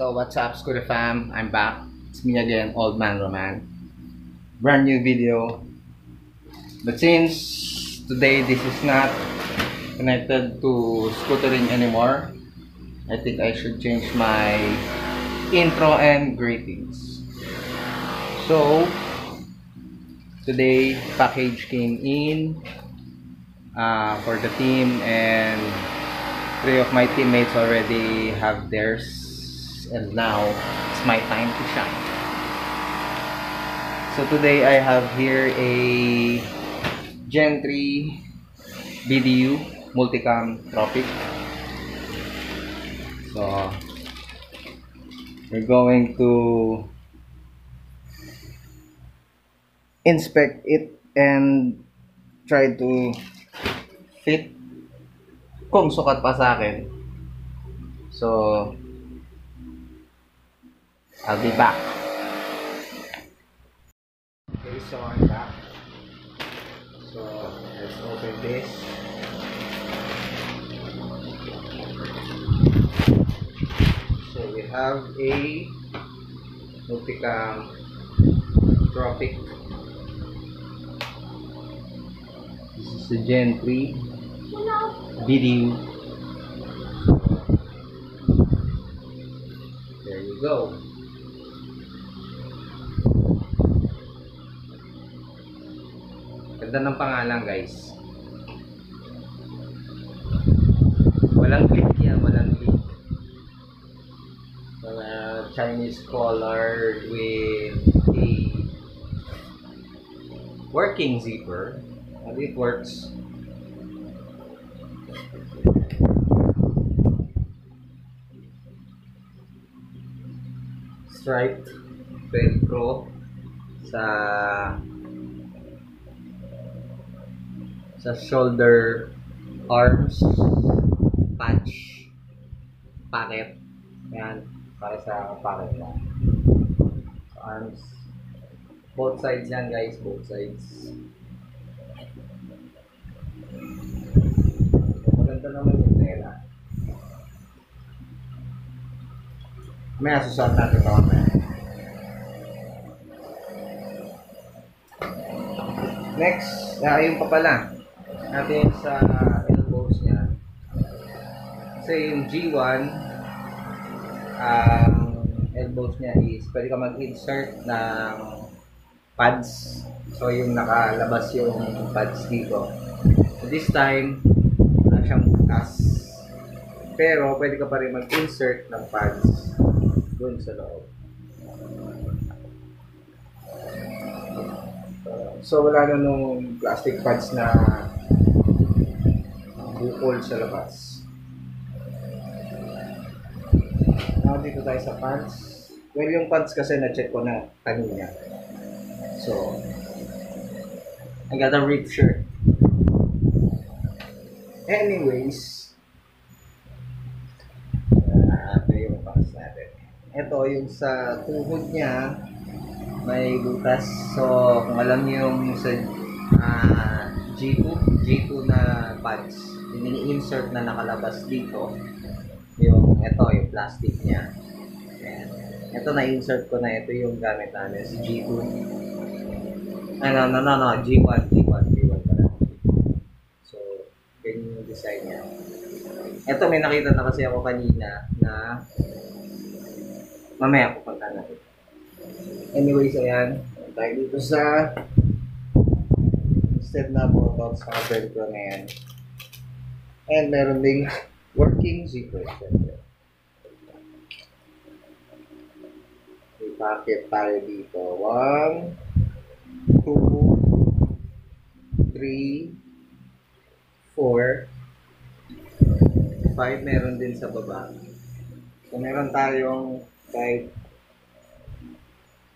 So what's up, Scooter fam? I'm back. It's me again, Old Man Roman. Brand new video. But since today this is not connected to scootering anymore, I think I should change my intro and greetings. So today package came in uh, for the team and three of my teammates already have theirs and now it's my time to shine. So today I have here a Gen 3 BDU Multicam Tropic. So we're going to inspect it and try to fit. Kung sukat pa sa akin. So, I'll be back. Okay, so I'm back. So, let's open this. So, we have a Multicam Tropic. This is the Gen 3 video. There you go. Ganda ng pangalan guys. Walang click yan, walang click. Mga Chinese collar with a working zipper. And it works. striped velcro sa sa shoulder arms patch packet. Yan para sa packet na sa arms. Both sides yan guys both sides. Maganda naman yung tela. May asusot natin ito next ah, ayun pa pala natin sa elbows niya. Yung G1 ang elbows niya is pwede ka mag-insert ng pads. So yung nakalabas yung pads dito. So this time wala siyang bukas. Pero pwede ka pa rin mag-insert ng pads dun sa loob. So wala na nung plastic pads na bukol sa labas. Now dito tayo sa pants. Well, yung pants kasi na-check ko na kanina. So, I got a ripped shirt. Anyways, uh, ito yung pants natin. Ito yung sa tuhod niya, may butas. So, kung alam niyo yung sa uh, G2, G2 na yung ini-insert na nakalabas dito, yung ito, yung plastic niya. Ayan. Ito na-insert ko na, ito yung gamit namin, si G2. Ano, no, no, no, G1, G1, G1 pala. So, ganyan yung design niya. Ito, may nakita na kasi ako kanina na mamaya pupunta natin. Anyways, ayan. Tayo dito sa step na button sa velcro na yan. And meron ding working zipper. May packet tayo dito. One, two, three, four, five. Meron din sa baba. So, meron tayong five,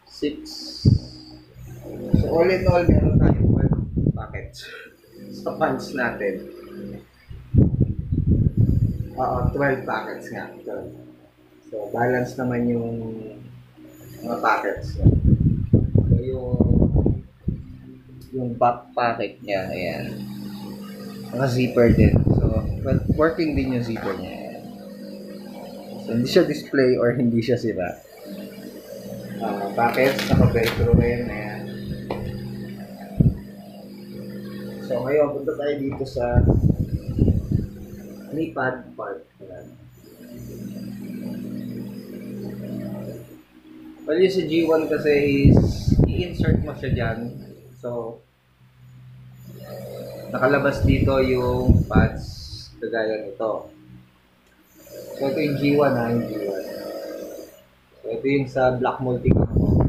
six. So, all in all, meron tayong 12 packets sa punch natin. Oo, 12 packets nga. 12. So, balance naman yung mga packets. So, yung yung back packet niya, ayan. Naka zipper din. So, working din yung zipper niya. So, hindi siya display or hindi siya sira. Uh, bakit? Naka-velcro rin. Ayan. So, ngayon, punta tayo dito sa lipad part. Ayan. Well, yung sa G1 kasi is i-insert mo siya dyan. So, nakalabas dito yung pads kagaya nito. So, ito yung G1 ha, yung G1. So, ito yung sa black multicam ko.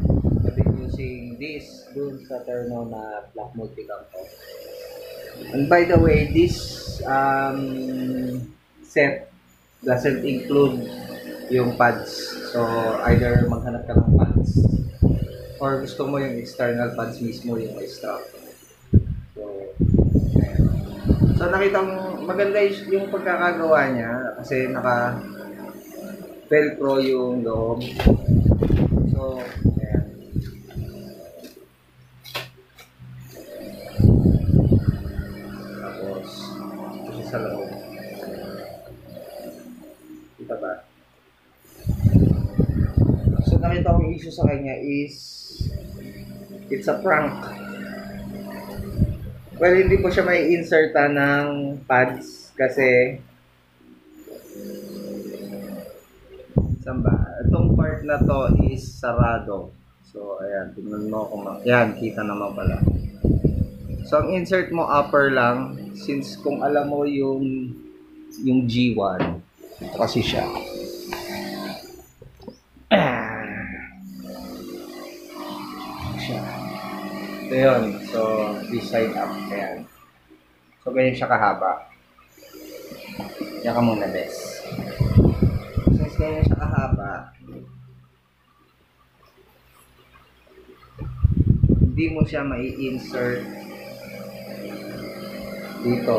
I've been using this dun sa Terno na black multicam ko. And by the way, this um, set doesn't include yung pads. So, either maghanap ka ng pads or gusto mo yung external pads mismo yung extra. So. So, nakita mo, maganda yung pagkakagawa niya kasi naka velcro yung loob. So, sa loob. Kita ba? So, nakita ko yung issue sa kanya is it's a prank. Well, hindi po siya may inserta ng pads kasi saan ba? Itong part na to is sarado. So, ayan, tingnan mo kung ma- Yan, kita naman pala. So, ang insert mo upper lang since kung alam mo yung yung G1, ito kasi siya. Siya. Ito yun. So, side up. Ayan. So, ganyan siya kahaba. Yan ka muna, bes. Since ganyan siya kahaba, hindi mo siya mai-insert dito.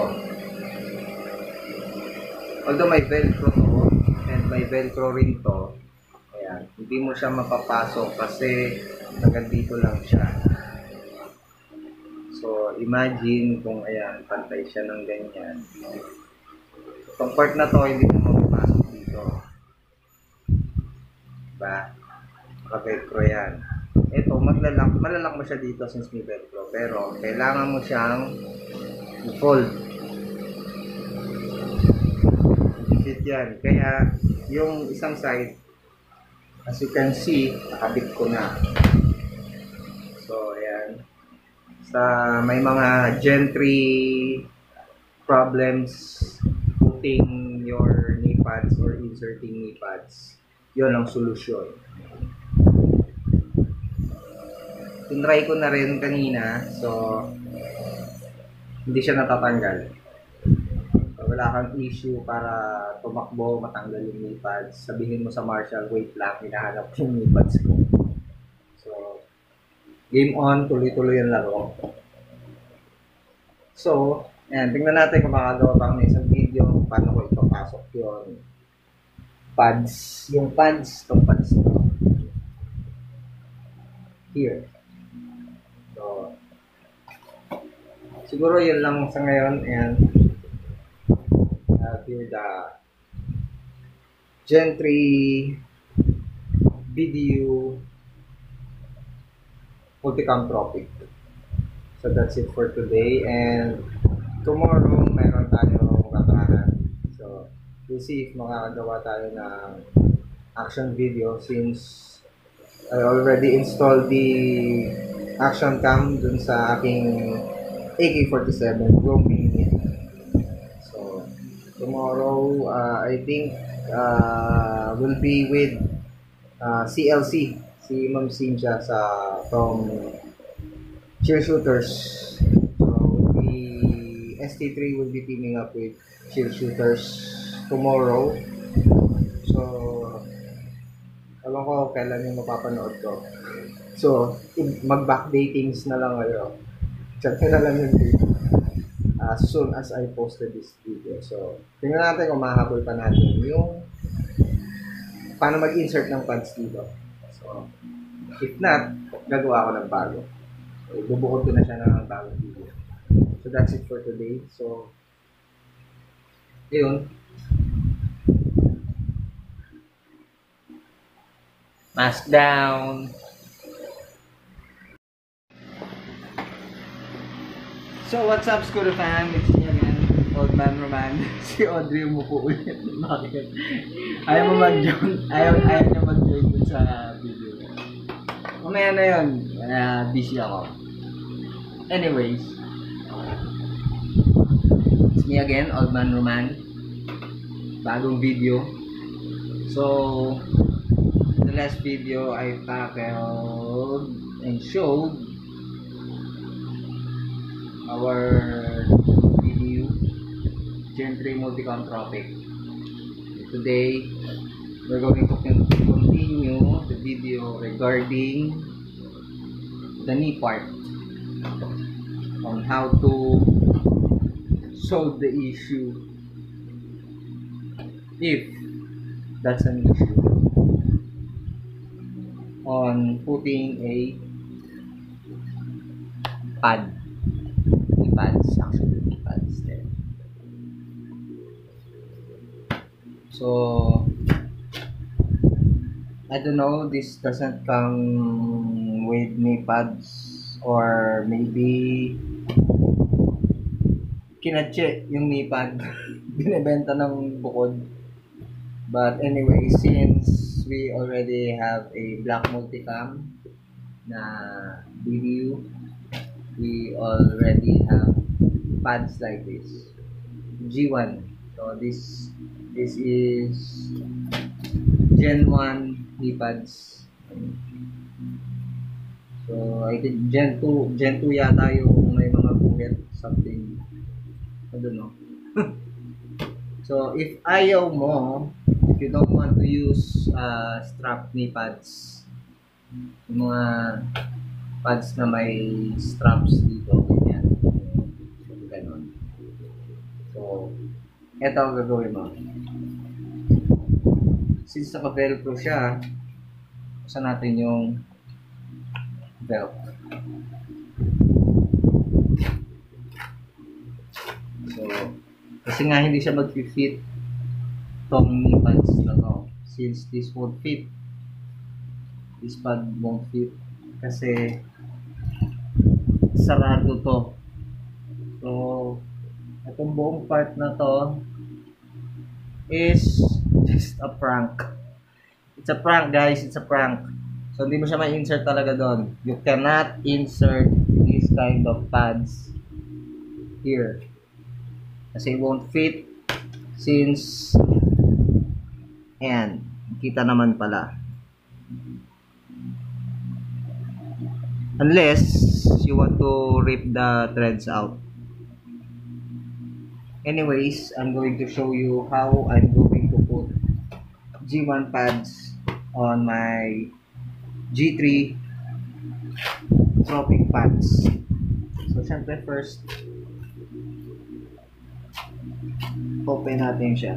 Although may velcro to, and may velcro rin to, ayan, hindi mo siya mapapasok kasi hanggang dito lang siya. So, imagine kung ayan, pantay siya ng ganyan. Itong part na to, hindi mo mapapasok dito. Diba? Naka-velcro yan. Ito, maglalak, malalak mo siya dito since may velcro. Pero, kailangan mo siyang i-fold. Fit yan. Kaya, yung isang side, as you can see, nakabit ko na. So, ayan. Sa may mga gentry problems putting your knee pads or inserting knee pads, yun ang solusyon. Tinry ko na rin kanina, so hindi siya natatanggal. Wala kang issue para tumakbo, matanggal yung knee pads. Sabihin mo sa Marshall, wait lang, hinahanap yung knee pads ko. So, game on, tuloy-tuloy yung laro. So, ayan, tingnan natin kung makagawa pa ng isang video paano ko ipapasok yung pads. Yung pads, itong pads ito. Here. Siguro yun lang sa ngayon. Ayan. Here the Gentry video multicam tropic. So that's it for today and tomorrow meron tayong kakanan. So we'll see if makakagawa tayo ng action video since I already installed the action cam dun sa aking AK-47 Pro Mini. So tomorrow uh, I think uh, will be with uh, CLC si Ma'am Cynthia sa from Cheer Shooters. So be ST3 will be teaming up with Cheer Shooters tomorrow. So alam ko kailan yung mapapanood ko. So, mag-backdatings na lang kayo. Check nyo na lang yung date as soon as I posted this video. So, tingnan natin kung mahabol pa natin yung paano mag-insert ng pads dito. So, if not, gagawa ko ng bago. So, bubukod ko na siya ng bagong video. So, that's it for today. So, yun. Mask down. So, what's up, Scooter fam? It's me again, Old Man Roman. si Audrey umupo ulit. Bakit? Ayaw mo mag-join. Ayaw, ayaw niya mag-join dun sa video. Mamaya na yun. Uh, busy ako. Anyways. It's me again, Old Man Roman. Bagong video. So, the last video I tackled and showed our video Gen 3 Multicontropic. Today, we're going to con- continue the video regarding the knee part on how to solve the issue if that's an issue on putting a pad pads actually pads there so I don't know this doesn't come with knee pads or maybe kinatche yung knee pad. Binibenta ng bukod. But anyway, since we already have a black multicam na video, we already have pads like this. G1. So this this is Gen 1 knee pads. So I think Gen 2, Gen 2 yata yung may mga buhit, something. I don't know. so if ayaw mo, if you don't want to use uh, strap knee pads, yung mga pads na may straps dito, ganyan. Ganon. So, eto ang gagawin mo. Since naka-velcro siya, usan natin yung belt. So, kasi nga hindi siya mag-fit tong knee pads na to. Since this won't fit, this pad won't fit kasi sarado to. So, itong buong part na to is just a prank. It's a prank guys, it's a prank. So, hindi mo siya ma-insert talaga doon. You cannot insert this kind of pads here. Kasi it won't fit since Ayan. Kita naman pala. Unless you want to rip the threads out. Anyways, I'm going to show you how I'm going to put G1 pads on my G3 Tropic pads. So, syempre first, open natin siya.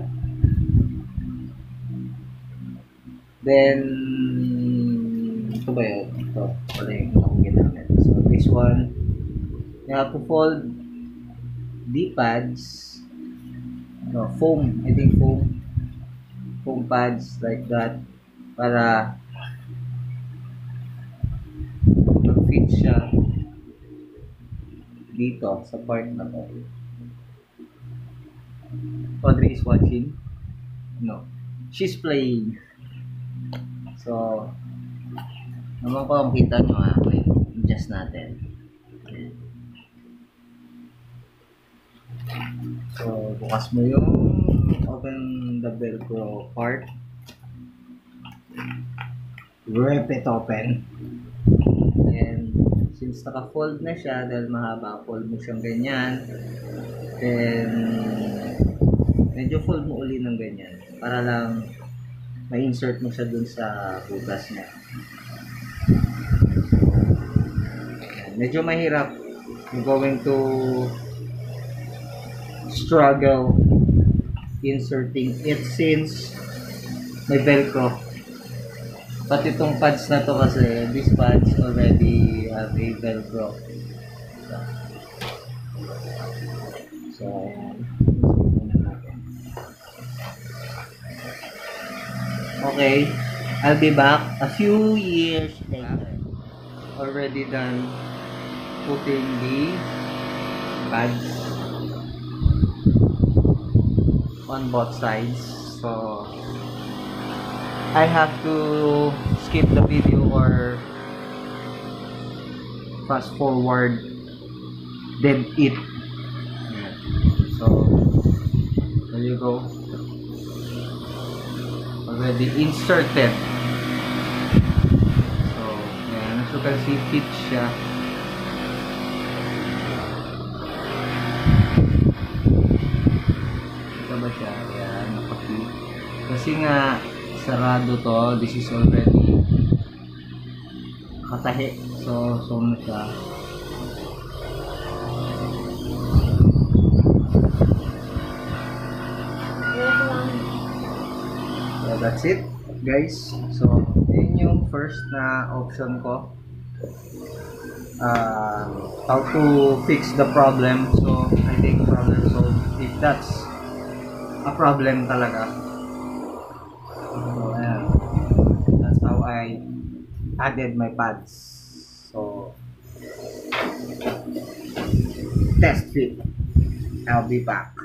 Then, ito ba yun? Ito, wala yung akong ginamit. So, this one, you have to fold the pads, no, foam, I think foam, foam pads like that, para mag-fit siya dito, sa part na to. Audrey is watching? No. She's playing. So, naman ko ang kita nyo ha. Wait, adjust natin. So, bukas mo yung open the velcro part. Rip it open. And since naka-fold na siya, dahil mahaba, fold mo siyang ganyan. Then, medyo fold mo uli ng ganyan. Para lang ma-insert mo siya dun sa butas niya. Medyo mahirap. I'm going to struggle inserting it since may velcro. But itong pads na to kasi, these pads already have a velcro. So. Okay. I'll be back A few years later. already done putting the pads on both sides. So I have to skip the video or fast forward then it so there you go. Already inserted. So yan as you can see fit siya kasi nga sarado to this is already katahi so so na siya So that's it, guys. So, yun yung first na option ko. Uh, how to fix the problem. So, I think problem solved. If that's a problem talaga. I added my pads. So, test fit. I'll be back.